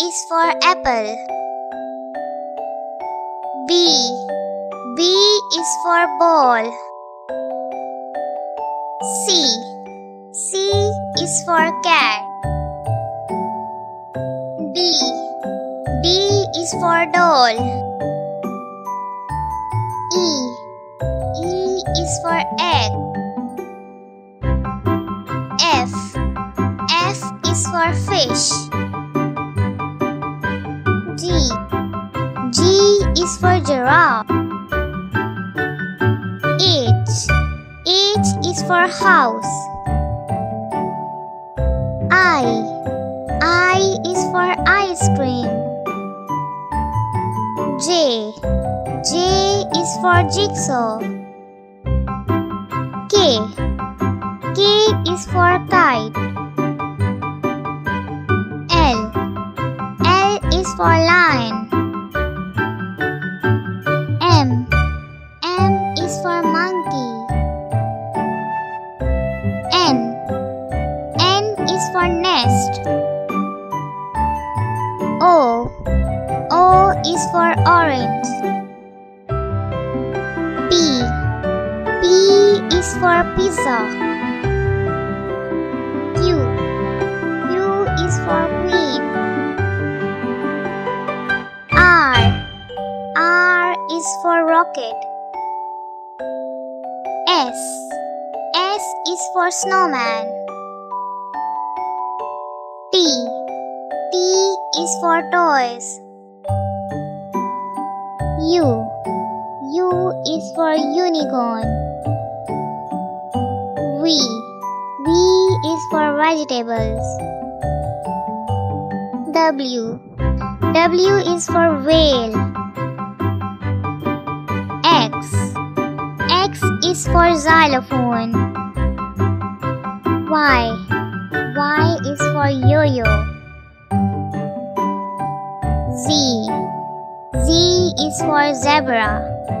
is for apple. B. B is for ball. C. C is for cat. D. D is for doll. E. E is for egg. F. F is for fish. Is for giraffe. H. H is for house. I. I is for ice cream. J. J is for jigsaw. K. K is for kite. L. L is for lion. O. Is for orange. P. P is for pizza. Q. Q is for queen. R. R is for rocket. S. S is for snowman. T is for toys. U. U is for unicorn. V. V is for vegetables. W. W is for whale. X. X is for xylophone. Y. Z. Z is for zebra.